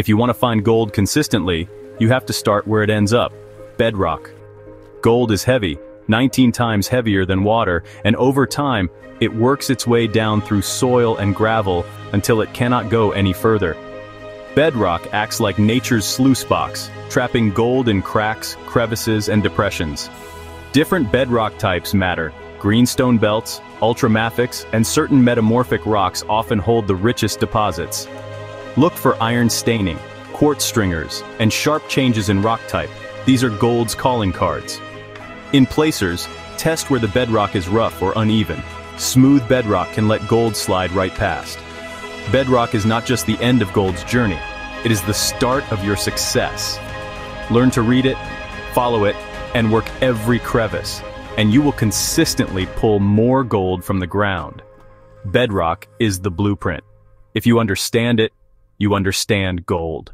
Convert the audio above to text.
If you want to find gold consistently, you have to start where it ends up, bedrock. Gold is heavy, 19 times heavier than water, and over time, it works its way down through soil and gravel until it cannot go any further. Bedrock acts like nature's sluice box, trapping gold in cracks, crevices, and depressions. Different bedrock types matter. Greenstone belts, ultramafics, and certain metamorphic rocks often hold the richest deposits. Look for iron staining, quartz stringers, and sharp changes in rock type. These are gold's calling cards. In placers, test where the bedrock is rough or uneven. Smooth bedrock can let gold slide right past. Bedrock is not just the end of gold's journey, it is the start of your success. Learn to read it, follow it, and work every crevice, and you will consistently pull more gold from the ground. Bedrock is the blueprint. If you understand it, you understand gold.